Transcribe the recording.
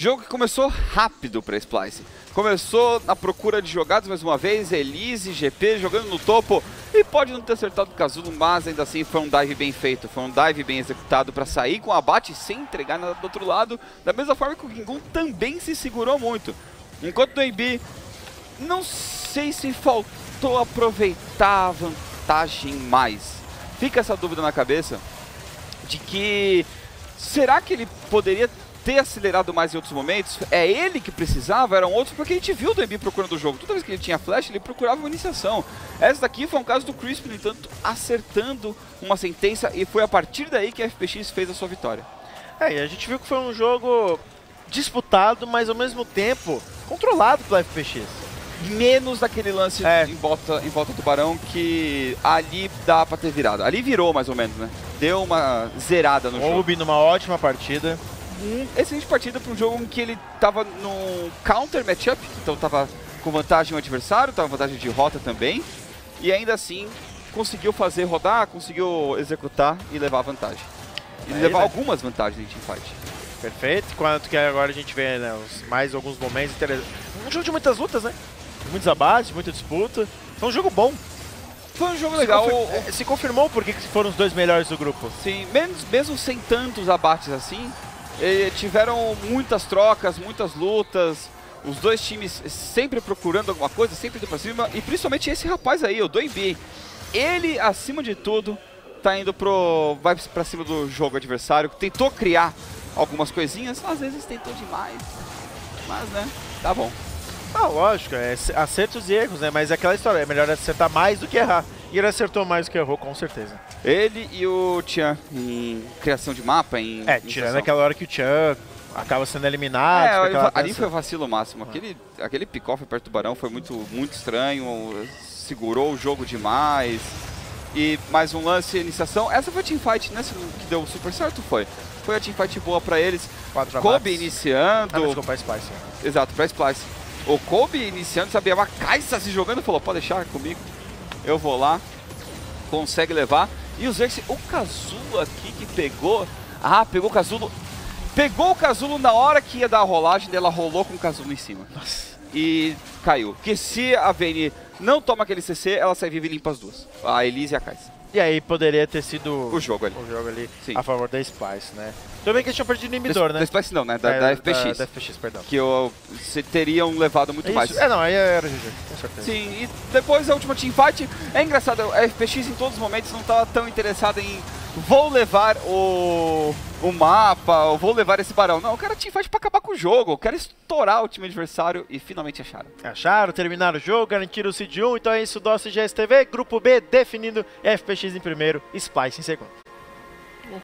Jogo que começou rápido para Splice. Começou na procura de jogadas mais uma vez, Elise, GP jogando no topo. E pode não ter acertado o Kazulo, mas ainda assim foi um dive bem feito. Foi um dive bem executado para sair com abate sem entregar nada do outro lado. Da mesma forma que o Gingun também se segurou muito. Enquanto o AB, não sei se faltou aproveitar a vantagem mais. Fica essa dúvida na cabeça de que será que ele poderia ter acelerado mais em outros momentos, é ele que precisava, eram outros, porque a gente viu o Dembi procurando o jogo. Toda vez que ele tinha flash, ele procurava uma iniciação. Essa daqui foi um caso do Crisp, no entanto, acertando uma sentença, e foi a partir daí que a FPX fez a sua vitória. É, e a gente viu que foi um jogo disputado, mas ao mesmo tempo controlado pela FPX. Menos daquele lance é. em, volta, em volta do Barão que ali dá pra ter virado. Ali virou mais ou menos, né? Deu uma zerada no Obi jogo. Obi numa ótima partida um excelente partida para um jogo em que ele estava no counter matchup, então estava com vantagem o adversário, estava vantagem de rota também, e ainda assim conseguiu fazer rodar, conseguiu executar e levar vantagem. E Aí, levar né? algumas vantagens em teamfight. Perfeito, quanto que agora a gente vê né, mais alguns momentos interessantes. Um jogo de muitas lutas, né? Muitos abates, muita disputa. Foi um jogo bom. Foi um jogo legal. Se, confir é, se confirmou porque foram os dois melhores do grupo. Sim, menos, mesmo sem tantos abates assim, e tiveram muitas trocas, muitas lutas. Os dois times sempre procurando alguma coisa, sempre indo pra cima. E principalmente esse rapaz aí, o Doibi. Ele, acima de tudo, tá indo pro. vai pra cima do jogo adversário. Tentou criar algumas coisinhas, às vezes tentou demais. Mas, né, tá bom. Ah, lógico, é acertos e erros, né? Mas é aquela história, é melhor acertar mais do que errar. E ele acertou mais do que errou, com certeza. Ele e o Tian em criação de mapa, em. É, tirando aquela hora que o Tian acaba sendo eliminado. É, ali foi vacilo máximo. Aquele, aquele pick-off perto do Barão foi muito, muito estranho, segurou o jogo demais. E mais um lance, iniciação. Essa foi a teamfight, né? Que deu super certo, foi. Foi a teamfight boa pra eles. Quatro Kobe iniciando. Ah, desculpa, pra Splice. Exato, pra Splice. O Kobe iniciando, sabia, a Kaisa se jogando, falou, pode deixar comigo. Eu vou lá. Consegue levar. E o Xerxes, o Casulo aqui que pegou. Ah, pegou o Casulo. Pegou o Casulo na hora que ia dar a rolagem, ela rolou com o Casulo em cima. Nossa. E caiu. Porque se a Vayne não toma aquele CC, ela sai viva e limpa as duas. A Elise e a Kais. E aí poderia ter sido o jogo ali, o jogo ali Sim. a favor da Spice, né? Também que eles tinham perdido o inibidor, da, né? Da Spice não, né? Da, é, da FPX. Da, da, FPX, perdão. Que eu, se teriam levado muito Isso. mais. É, não, aí era GG, com certeza. Sim, e depois a última teamfight, é engraçado, a FPX em todos os momentos não estava tão interessada em vou levar o, o mapa, ou vou levar esse barão. Não, o cara teamfight pra acabar com o jogo, eu quero estourar o time adversário e finalmente acharam. Acharam, terminaram o jogo, garantiram o Seed 1, então é isso do CGS TV, Grupo B definindo FPX em primeiro, Spice em segundo.